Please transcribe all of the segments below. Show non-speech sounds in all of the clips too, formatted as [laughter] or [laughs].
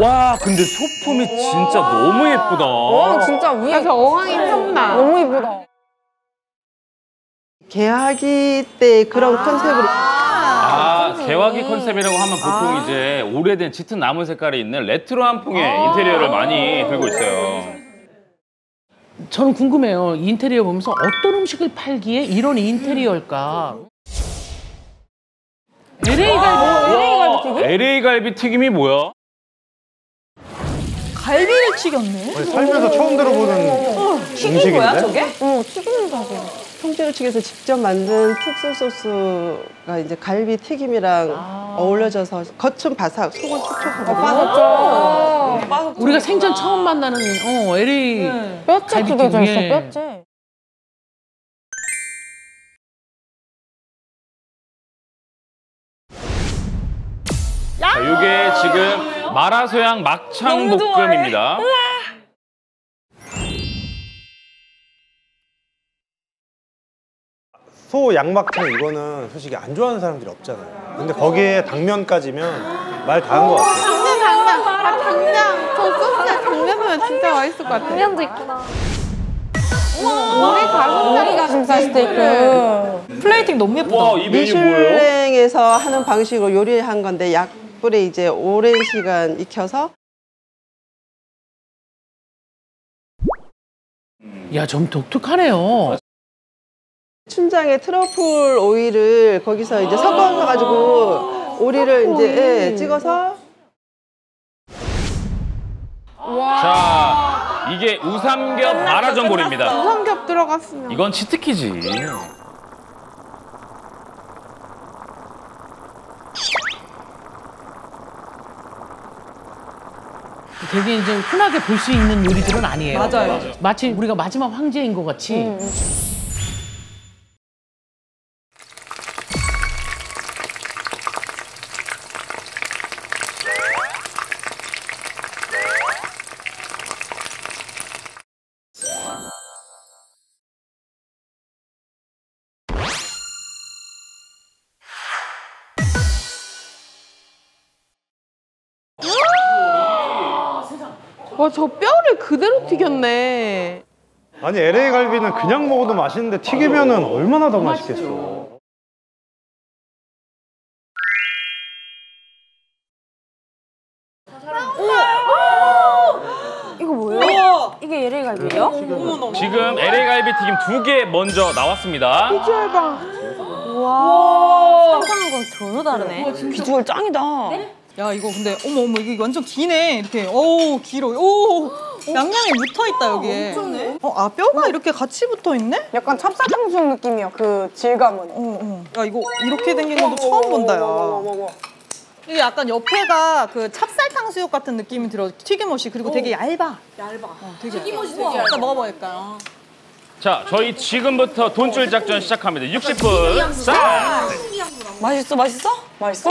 와 근데 소품이 진짜 너무 예쁘다. 어, 진짜 위에 그래서 어항이 탐나. 너무 이쁘다. 개화기 때 그런 컨셉으로 아, 개화기 컨셉이라고 하면 보통 이제 오래된 짙은 나무 색깔이 있는 레트로한 풍의 인테리어를 많이 들고 있어요. 저는 궁금해요. 인테리어 보면서 어떤 음식을 팔기에 이런 인테리어일까? LA 갈비. LA 갈비 튀김? LA 갈비 튀김이 뭐야? 갈비를 튀겼네. 살면서 처음 들어보는 튀긴 거야, 음식인데? 저게? 어, 튀긴다고. 통째로 측에서 직접 만든 특수 소스가 이제 갈비 튀김이랑 어울려져서 겉은 바삭, 속은 촉촉하거든요. 빠졌죠. 우리가 생전 처음 만나는 어, LA 뼈째 갈비 튀겨져 있어, 튀김. 뼈째. 마라소양 막창. 볶음입니다. 소 양막창 이거는 솔직히 안 좋아하는 사람들이 없잖아요. 근데 거기에 당면까지면 말 다 한 것 같아요. 당면 당면. 아 당면. 저 소스에 당면 넣으면 진짜 맛있을 것 같아. 당면도 있구나. 오리 가슴살. 오리 가슴살 스테이크. 플레이팅 너무 예쁘다. 와, 이 메뉴 뭐예요? 미슐랭에서 하는 방식으로 요리한 건데 약 불에 이제 오랜 시간 익혀서 야, 좀 독특하네요. 춘장에 트러플 오일을 거기서 이제 섞어가지고 오리를 이제 예, 찍어서 자, 이게 우삼겹 마라전골입니다. 삼겹 들어갔으면. 이건 치트키지. 되게 이제 흔하게 볼 수 있는 요리들은 아니에요. 맞아요. 마치 우리가 마지막 황제인 것 같이. 와 저 뼈를 그대로 튀겼네. 아니 LA 갈비는 그냥 먹어도 맛있는데 튀기면은 얼마나 더 맛있겠어. 이거 뭐예요? 이게 LA 갈비예요? 지금 LA 갈비 튀김 두 개 먼저 나왔습니다. 비주얼 봐. 와. 상상한 건 전혀 다르네. 비주얼 짱이다. 야 이거 근데 어머 어머 이게 완전 기네 이렇게. 오 길어. 오 양념이 묻어 있다 여기에. 어아 뼈가 이렇게 같이 붙어 있네? 약간 찹쌀 탕수육 느낌이야, 그 질감은. 어 어. 야 이거 이렇게 생긴 것도 처음 본다 야. 이게 약간 옆에가 그 찹쌀 탕수육 같은 느낌이 들어 튀김옷이 그리고 되게 얇아. 얇아. 어, 되게 튀김옷이 되게 얇아. 먹어볼까요? 자, 저희 지금부터 돈쭐 작전 시작합니다. 60분 스타트! 맛있어, 맛있어? 맛있어?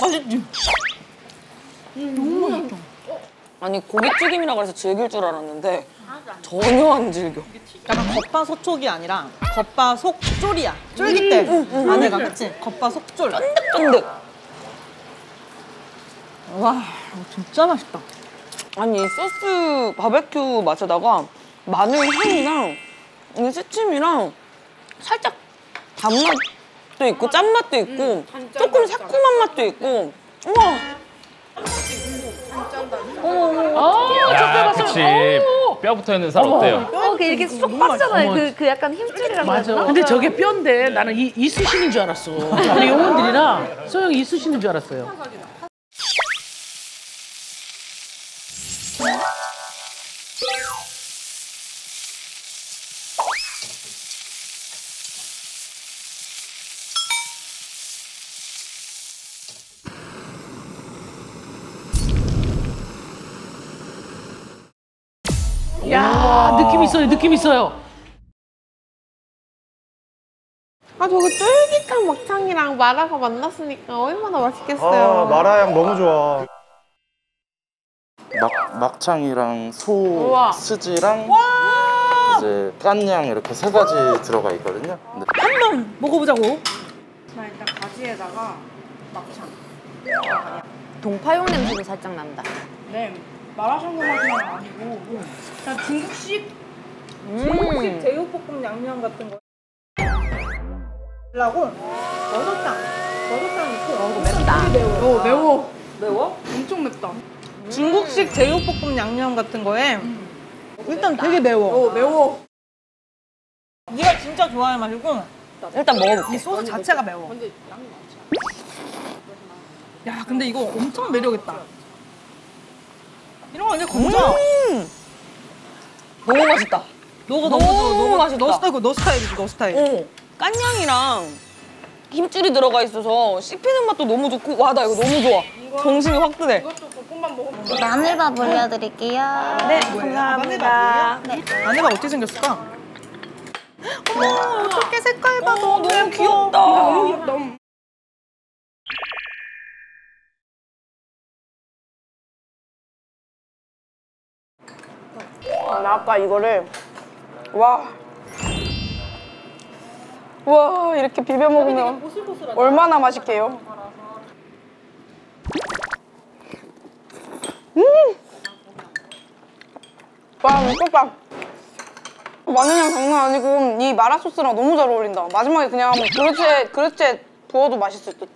맛있지? 아니, 고기튀김이라 그래서 즐길 줄 알았는데 전혀 안 즐겨. 약간 겉바속촉이 아니라 겉바 속쫄이야. 쫄깃해. 안에가 그치? 겉바 속쫄. 쫀득. 와 이거 진짜 맛있다. 아니, 이 소스 바베큐 맛에다가 마늘 향이랑 이 새침이랑 살짝 단맛 도 있고 짠맛도 있고 조금 새콤한 맛도 있고 우와 야, 그치. 뼈 붙어 있는 살 어때요? 어, 그 이렇게 쏙 빠지잖아요. 그, 그 약간 힘줄이라고 맞아. 되나? 근데 저게 뼈인데 나는 이 이쑤시개인 줄 알았어. 우리 [laughs] 영혼들이랑 소영이 이쑤시개인 줄 알았어요. 야 느낌 있어요 느낌 있어요. 아 저거 쫄깃한 막창이랑 마라가 만났으니까 얼마나 맛있겠어요. 아 마라향 너무 좋아. 막, 막창이랑 소 스지랑 이제 깐냥 이렇게 세 가지 들어가 있거든요. 근데 한번 먹어보자고. 동파용 냄새도 살짝 난다. 네, 마라샹궈 맛은 아니고 그냥 중국식 중국식 제육볶음 양념 같은 거. 라고 버섯탕, 버섯탕 있고 맵다. 매워, 매워. 매워? 엄청 맵다. 중국식 제육볶음 양념 같은 거에 일단 되게 매워. 어, 매워. 네가 진짜 좋아할 맛이고 일단 먹어볼게. 이 소스 자체가 매워. 야, 근데 이거 엄청 매력 있다. 이런 거 완전 건져. 너무 맛있다. 너가 너무 너무 맛있다. 너 스타일, 너 스타일이지, 너 스타일. 오, 깐냥이랑 힘줄이 들어가 있어서 씹히는 맛도 너무 좋고 와 나 이거 너무 좋아. 정신이 확 드네. 마늘밥 올려드릴게요. 네, 감사합니다. 아내가 어떻게 생겼을까? 어머, 어떻게 색깔 봐. 어, 너무 귀엽다. 나 아까 이거를 와. 와 이렇게 비벼 먹으면 얼마나 맛있게요. 음. 와 미쳤다. 마늘향 장난 아니고 이 마라 소스랑 너무 잘 어울린다. 마지막에 그냥 그릇에 그릇에 부어도 맛있을 듯.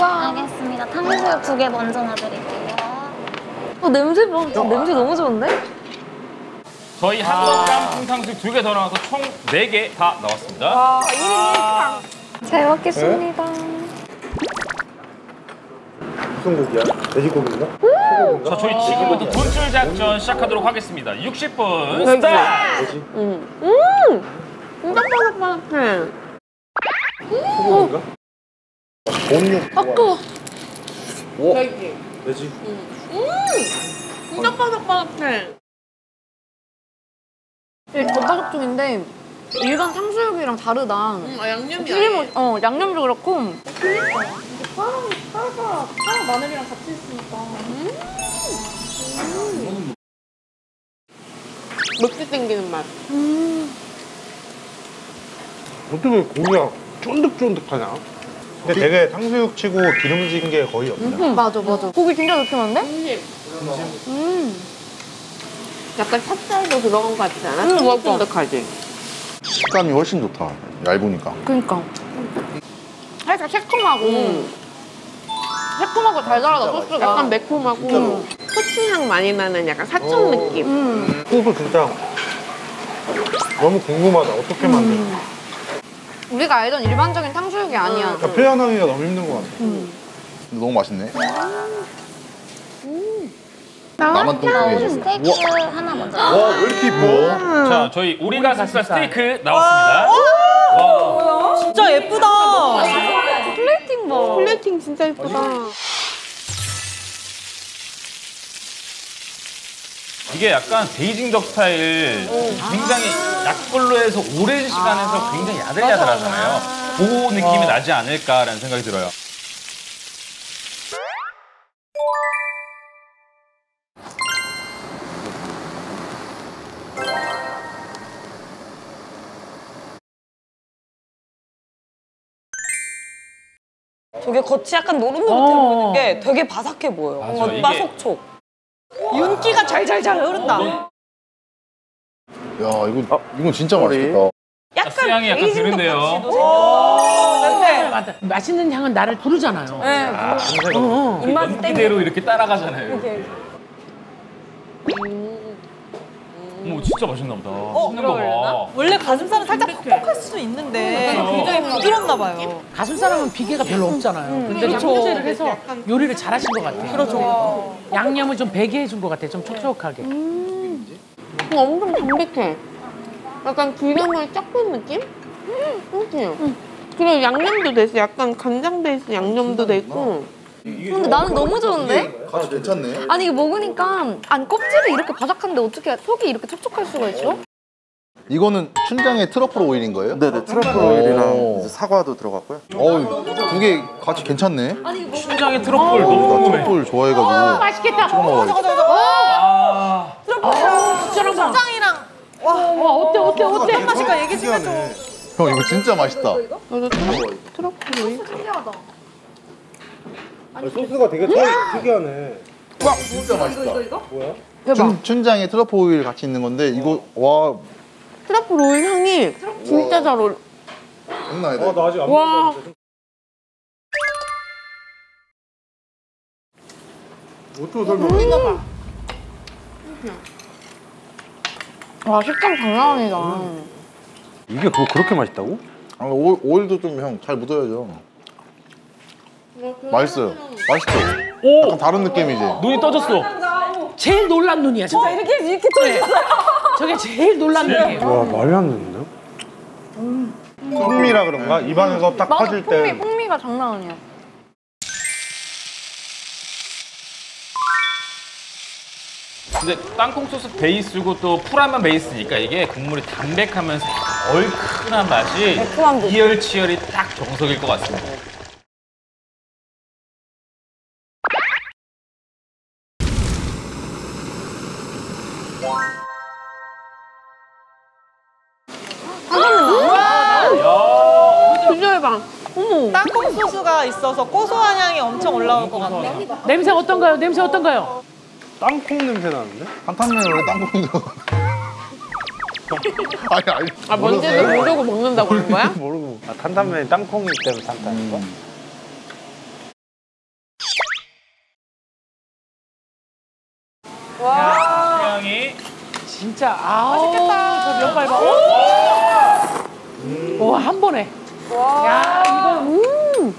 알겠습니다. 탕수육 두 개 먼저 놔드릴게요. 어, 냄새 봐. 냄새 너무 좋은데? 저희 한정감 통탕수육 두 개 더 나와서 총 네 개 다 나왔습니다. 잘 먹겠습니다. 무슨 고기야? 돼지고기인가? 자, 저희 지금부터 돈줄 작전 시작하도록 하겠습니다. 60분 스타트! 진짜 바삭바삭해. 소고기인가? 곰육. 아까 돼지. 진짜 바삭바삭해. 이게 더 바삭종인데 일반 탕수육이랑 다르다. 아, 양념이 튀김옷, 어 양념도 그렇고. 맵게 땡기는 맛. 어떻게 고기가 쫀득쫀득하냐? 근데 되게 탕수육 치고 기름진 게 거의 없냐? 맞아, 맞아. 고기 진짜 느끼한데? 음. 약간 찹쌀도 들어간 것 같지 않아? 음, 맞아. 쫀득하지? 식감이 훨씬 좋다. 얇으니까. 그니까. 살짝 새콤하고. 새콤하고 달달하다, 소스가. 약간 매콤하고. 후추향 많이 나는 약간 사천 느낌. 소스 진짜 너무 궁금하다. 어떻게 만드는 우리가 알던 일반적인 탕수육이 아니야. 그러니까 표현하기가 너무 힘든 것 같아. 근데 너무 맛있네. 나만 똥똥해지네. 스테이크 하나 먼저. 와, 왜 이렇게 이뻐? 자, 저희 오리 가슴살 스테이크 나왔습니다. 와. 진짜 예쁘다. 플레이팅 봐. 플레이팅 진짜 예쁘다. 이게 약간 베이징 덕 스타일 굉장히 약불로 해서 오랜 시간에서 굉장히 야들야들하잖아요. 그 느낌이 나지 않을까라는 생각이 들어요. 저게 겉이 약간 노릇노릇해 보이는 게 되게 바삭해 보여. 맞아, 뭔가 이게- 빠속촉. 윤기가 잘잘잘 흐른다. 야, 이거, 이건 진짜 맛있겠다. 약간 수양이 약간 베이징 드는데요. 맞다. 맛있는 향은 나를 부르잖아요. 네. 어, 어. 입맛이 땡기. 연기대로 이렇게 따라가잖아요. 이렇게. 어머 진짜 맛있나 보다. 어, 씹는 거 봐. 원래 가슴살은 살짝 퍽퍽할 수도 있는데 굉장히 부드럽나 봐요. 가슴살은 비계가 별로 없잖아요. 근데 그렇죠. 양념제를 해서 요리를 잘하신 것 같아요. 그렇죠. 양념을 좀 배게 해준 것 같아요. 좀 촉촉하게. 어, 엄청 담백해. 약간 기름을 쫙뺀 느낌? 음, 그리고 양념도 돼 있어. 약간 간장 베이스 양념도 돼 있고. 근데 나는 너무 좋은데? 아 괜찮네. 아니 이게 먹으니까 안 껍질이 이렇게 바삭한데 어떻게 속이 이렇게 촉촉할 수가 있어? 이거는 춘장의 트러플 오일인 거예요? 네네 트러플 오일이랑 이제 사과도 들어갔고요. 어우 두개 같이 괜찮네. 춘장의 트러플 너무 궁금해. 트러플 좋아해가지고 맛있겠다. 찍어 먹어야겠다. 아, 쩌렁 짱이랑 와, 어때, 어때, 어때? 한 맛일까 얘기 좀 해줘. 형 이거 진짜 맛있다. 소스가 되게 특이하네. 진짜 맛있다. 춘, 춘장에 트러플 오일 같이 있는 건데 이거 와 트러플 오일 향이 진짜 잘 어울려. 장난 아니다. 어, 나 아직 안 와. 먹었는데. 어쩌고 설명. 와, 식감 장난 아니다. 이게 그거 그렇게 맛있다고? 아, 오, 오일도 좀 형 잘 묻어야죠. 맛있어요. 맛있죠? 오 약간 다른 느낌이지. 눈이 떠졌어. 제일 놀란 눈이야, 저게. 이렇게 이렇게 쳐. 저게 제일 놀란 눈이에요. 와 말이 안 되는데? 풍미라 그런가? 입안에서 딱 맞아 퍼질 풍미, 때 풍미가 장난 아니야. 근데 땅콩 소스 베이스고 또 풀하면 베이스니까 이게 국물이 담백하면서 얼큰한 맛이. 이열치열이 딱 정석일 것 같습니다. 있어서 고소한 향이 엄청 올라올 것 같아. 냄새 어떤가요? 냄새 어떤가요? 땅콩 냄새 나는데? 탄탄면에 원래 땅콩 들어. [laughs] 아니 아니. 아, 뭔지도 모르고 먹는다고 그런 거야? 모르고. 아, 탄탄면이 땅콩이기 때문에 탄탄인 거? 향이 진짜, 아우. 저 면발 봐. 오! 와, 한 번에. 야, 이거, 음.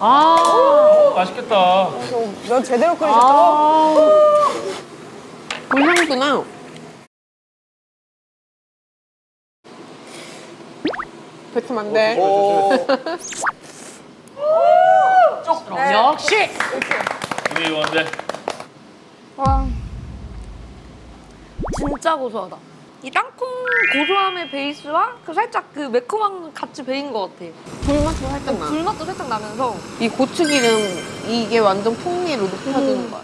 아. 맛있겠다. 면 제대로 끓이셨다. 아. 그 향구나. 뱉으면 안 돼. 역시! 우리 원재. 와. 진짜 고소하다. 이 땅콩 고소함의 베이스와 그 살짝 그 매콤한 같이 배인 것 같아. 불맛도 살짝 나. 불맛도 살짝 나면서 이 고추기름 이게 완전 풍미를 높여주는 거야.